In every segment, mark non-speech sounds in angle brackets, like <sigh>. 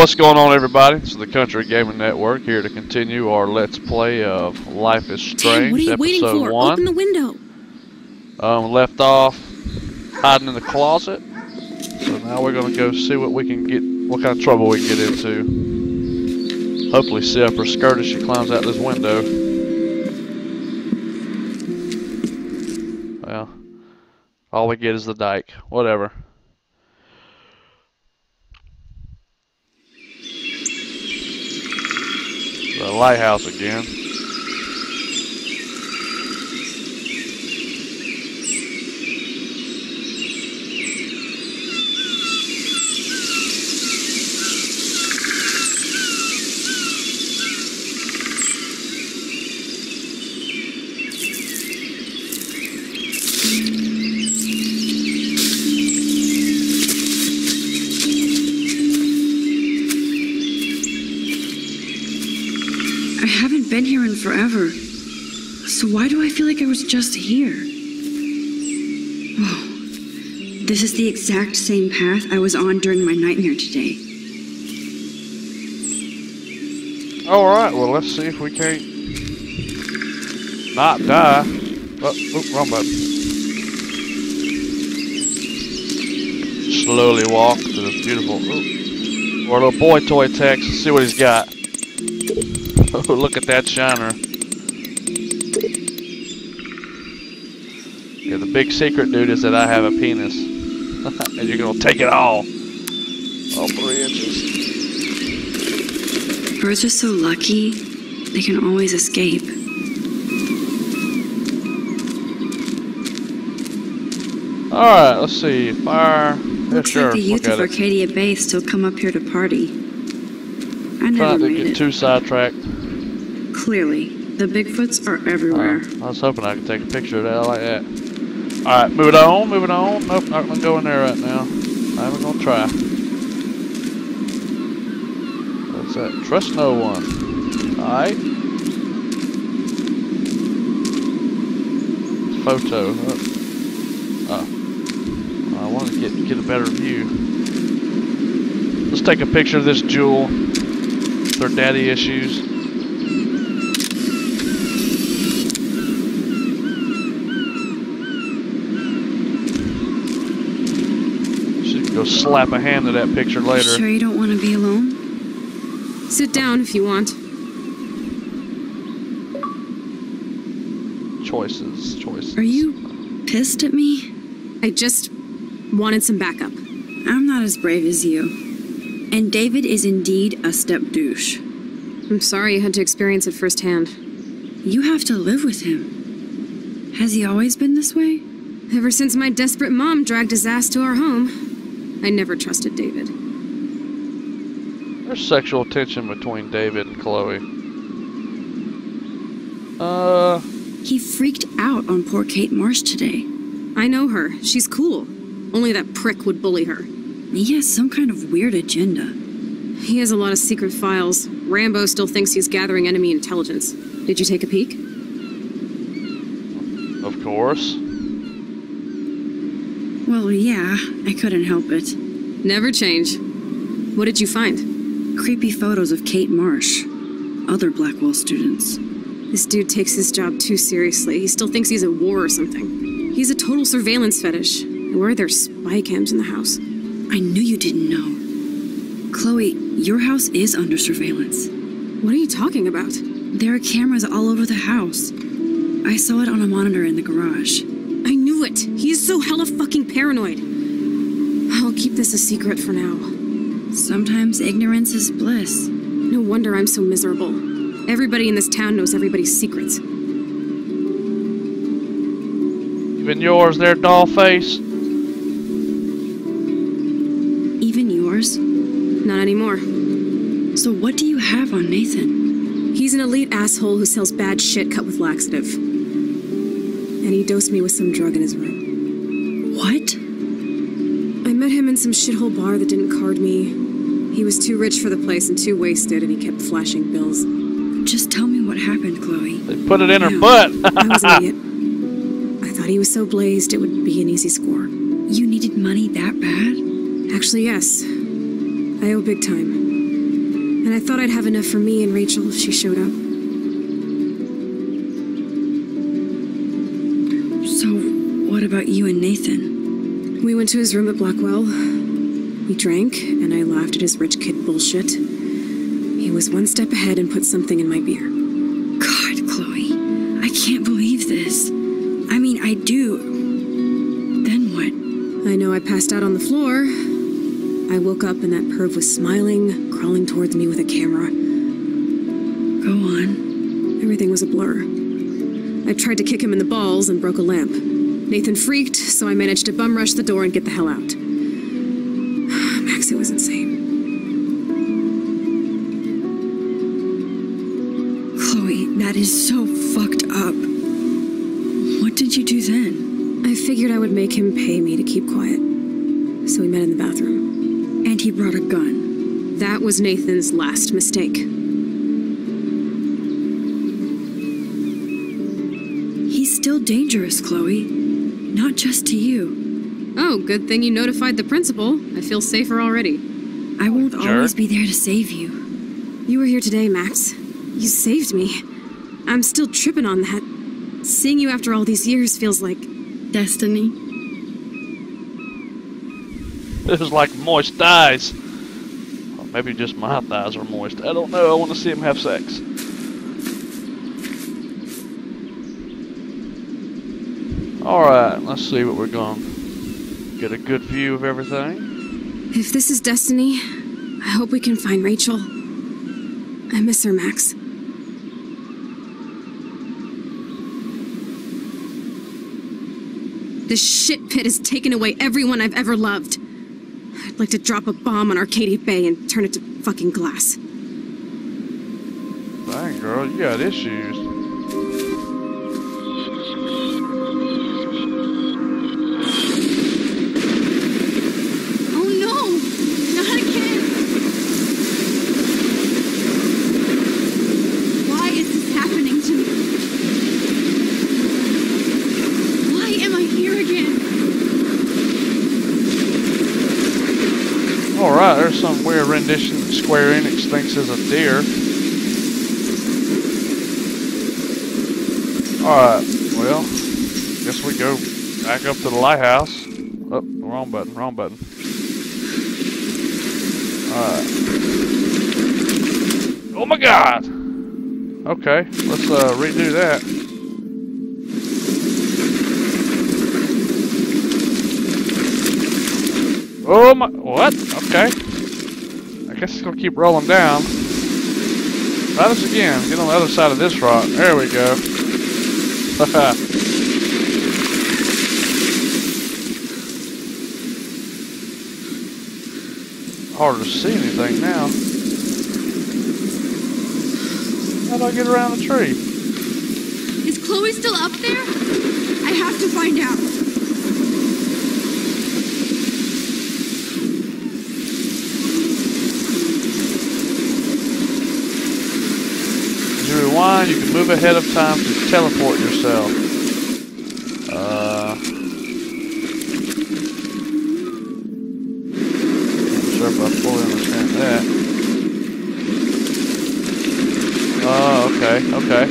What's going on, everybody? It's the Country Gaming Network here to continue our Let's Play of Life is Strange, Tim, what are you waiting Episode for? 1. Open the window. Um, left off hiding in the closet. So now we're going to go see what we can get, what kind of trouble we can get into. Hopefully see up her skirt as she climbs out this window. Well, all we get is the dike. Whatever. The lighthouse again. I haven't been here in forever. So why do I feel like I was just here? Whoa. This is the exact same path I was on during my nightmare today. Alright, well let's see if we can't not die. Oh, oh wrong button. Slowly walk to this beautiful oh, our little boy toy text. See what he's got. Oh, <laughs> look at that shiner. Yeah, the big secret, dude, is that I have a penis. <laughs> and you're gonna take it all. All three inches. Birds are so lucky, they can always escape. Alright, let's see. Fire. Yeah, Looks sure. like the youth look of at it. Arcadia Bay still come up here to party. I Trying never to made get it. too sidetracked. Clearly, the Bigfoots are everywhere. I was hoping I could take a picture of that like that. Alright, moving on, moving on. Nope, not gonna go in there right now. Even gonna try. What's that? Trust no one. Alright. Photo. Oh. oh. I want to get get a better view. Let's take a picture of this jewel. Her daddy issues. She can go slap a hand to that picture later. Sure you don't want to be alone? Sit down if you want. Choices, choices. Are you pissed at me? I just wanted some backup. I'm not as brave as you. And David is indeed a step douche. I'm sorry you had to experience it firsthand. You have to live with him. Has he always been this way? Ever since my desperate mom dragged his ass to our home, I never trusted David. There's sexual tension between David and Chloe. Uh, He freaked out on poor Kate Marsh today. I know her. She's cool. Only that prick would bully her. He has some kind of weird agenda. He has a lot of secret files. Rambo still thinks he's gathering enemy intelligence. Did you take a peek? of course. Well, yeah, I couldn't help it. Never change. What did you find? Creepy photos of Kate Marsh, other Blackwell students. This dude takes his job too seriously. He still thinks he's at war or something. He's a total surveillance fetish. Where are there spy cams in the house? I knew you didn't know. Chloe, your house is under surveillance. What are you talking about? There are cameras all over the house. I saw it on a monitor in the garage. I it. He is so hella fucking paranoid. I'll keep this a secret for now. Sometimes ignorance is bliss. No wonder I'm so miserable. Everybody in this town knows everybody's secrets. Even yours there, doll face. Even yours. Not anymore. So what do you have on Nathan? He's an elite asshole who sells bad shit cut with laxative. And he dosed me with some drug in his room. What? I met him in some shithole bar that didn't card me. He was too rich for the place and too wasted, and he kept flashing bills. Just tell me what happened, Chloe. They put it in her Yeah. butt. <laughs> I was an <laughs> idiot. I thought he was so blazed it would be an easy score. You needed money that bad? Actually, yes. I owe big time. And I thought I'd have enough for me and Rachel if she showed up. About you and Nathan? We went to his room at Blackwell. We drank, and I laughed at his rich kid bullshit. He was one step ahead and put something in my beer. God, Chloe, I can't believe this. I mean, I do. Then what? I know I passed out on the floor. I woke up and that perv was smiling, crawling towards me with a camera. Go on. Everything was a blur. I tried to kick him in the balls and broke a lamp. Nathan freaked, so I managed to bum rush the door and get the hell out. <sighs> Max, it was insane. Chloe, that is so fucked up. What did you do then? I figured I would make him pay me to keep quiet. So we met in the bathroom. And he brought a gun. That was Nathan's last mistake. He's still dangerous, Chloe. Not just to you. Oh, good thing you notified the principal. I feel safer already. I won't Jerk. always be there to save you. You were here today, Max. You saved me. I'm still tripping on that. Seeing you after all these years feels like. Destiny. This is like moist thighs. Or maybe just my thighs are moist. I don't know. I want to see him have sex. Alright, let's see what we're going to get a good view of everything. If this is destiny, I hope we can find Rachel. I miss her, Max. This shit pit has taken away everyone I've ever loved. I'd like to drop a bomb on Arcadia Bay and turn it to fucking glass. Dang, girl, you got issues. Weird rendition Square Enix thinks is a deer. Alright, well, guess we go back up to the lighthouse. Oh, wrong button, wrong button. Alright. Oh my god! Okay, let's uh, redo that. Oh my, what? Okay. Guess it's gonna keep rolling down. Try this again. Get on the other side of this rock. There we go. <laughs> Hard to see anything now. How do I get around the tree? Is Chloe still up there? I have to find out. As you can move ahead of time to teleport yourself. Uh, not sure if I fully understand that. Oh, okay, okay.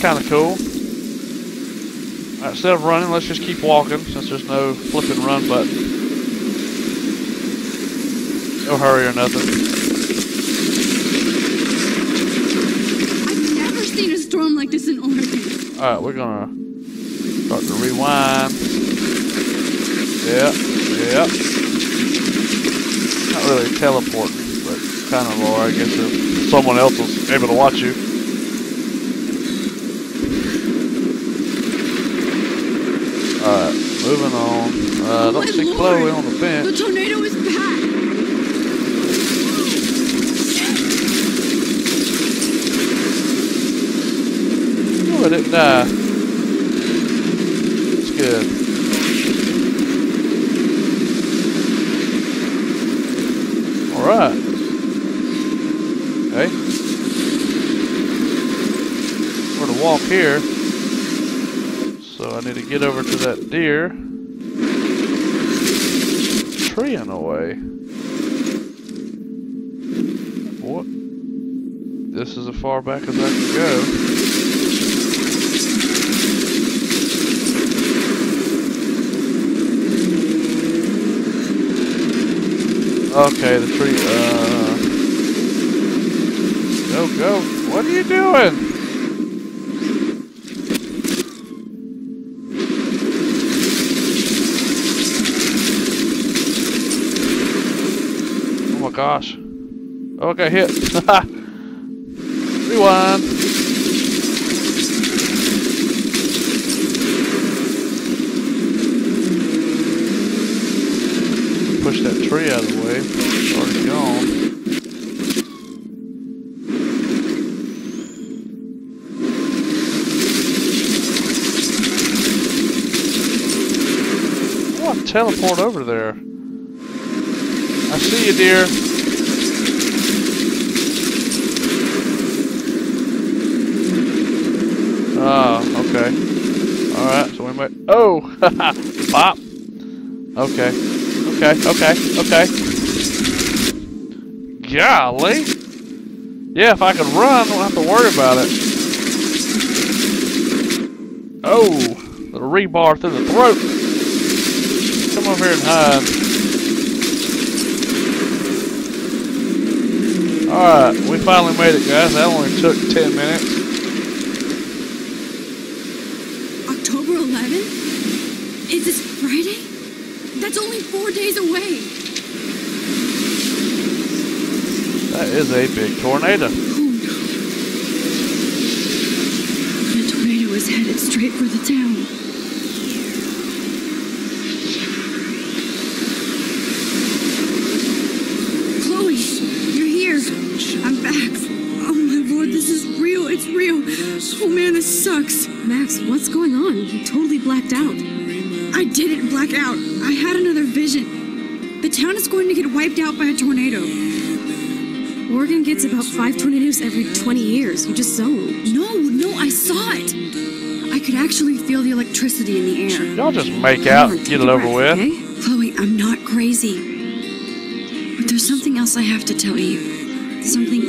Kind of cool. Alright, instead of running, let's just keep walking since there's no flip and run button. No hurry or nothing. I've never seen a storm like this in Oregon. Alright, we're gonna start to rewind. Yeah, yeah. Not really teleporting, but kind of are, I guess, if someone else was able to watch you. Alright, moving on. Uh, don't see. Chloe on the bench. The tornado is Ooh, it, didn't. It's good. Alright. Okay. We're to walk here. So I need to get over to that deer. Tree in a way. What? This is as far back as I can go. Okay, the tree, uh... Go, go! What are you doing? Oh my gosh. Oh, I got hit. Rewind. Push that tree out of the way. It's already gone. I teleport over there. I see you, dear. Oh, okay. Alright, so we might. Oh! <laughs> Pop! Okay. Okay, okay, okay. Golly! Yeah, if I could run, I don't have to worry about it. Oh! Little rebar through the throat! Come over here and hide. Alright, we finally made it, guys. That only took 10 minutes. October 11th? Is this Friday? That's only four days away. That is a big tornado. Oh no. The tornado is headed straight for the town. Black out. I had another vision. The town is going to get wiped out by a tornado. Oregon gets about five tornadoes every 20 years. You just zoned. No, no, I saw it. I could actually feel the electricity in the air. Y'all just make out on, and get it over breath, with. okay? Chloe, I'm not crazy. But there's something else I have to tell you. Something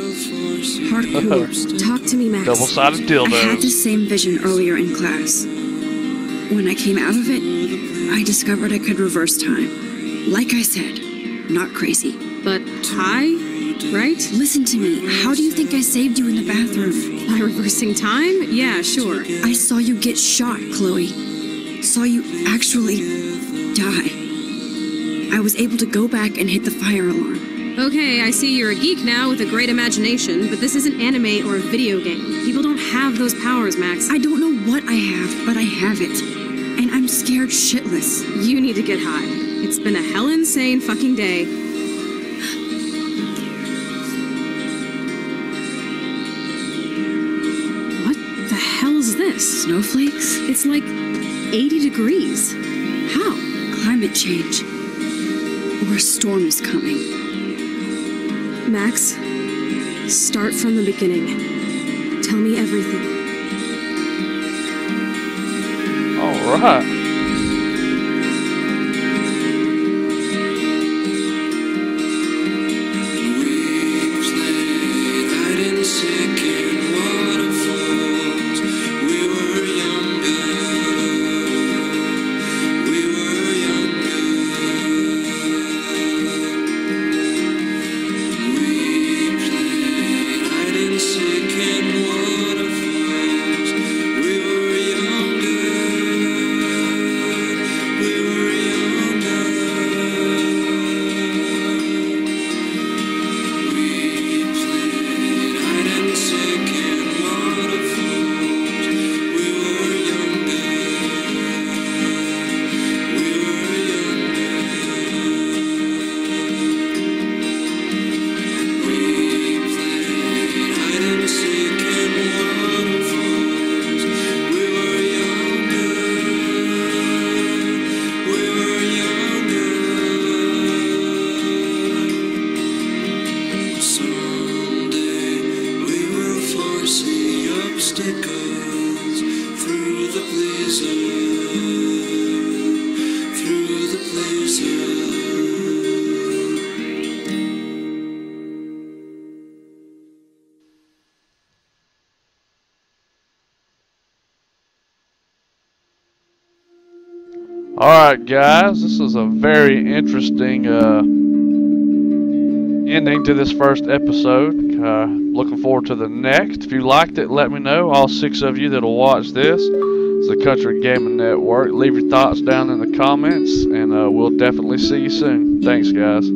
hardcore. <laughs> Talk to me, Max. Double-sided dildo. I had the same vision earlier in class. When I came out of it, I discovered I could reverse time. Like I said, not crazy. But high, right? Listen to me. How do you think I saved you in the bathroom? By reversing time? Yeah, sure. I saw you get shot, Chloe. Saw you actually die. I was able to go back and hit the fire alarm. Okay, I see you're a geek now with a great imagination, but this isn't anime or a video game. People don't have those powers, Max. I don't know what I have, but I have it. And I'm scared shitless. You need to get high. It's been a hell insane fucking day. What the hell is this? Snowflakes? It's like 80 degrees. How? Climate change. Or a storm is coming. Max, start from the beginning. Tell me everything. Huh. Alright, guys, this is a very interesting uh, ending to this first episode. Uh, looking forward to the next. If you liked it, let me know. All six of you that'll watch this. It's the Country Gaming Network. Leave your thoughts down in the comments, and uh, we'll definitely see you soon. Thanks, guys.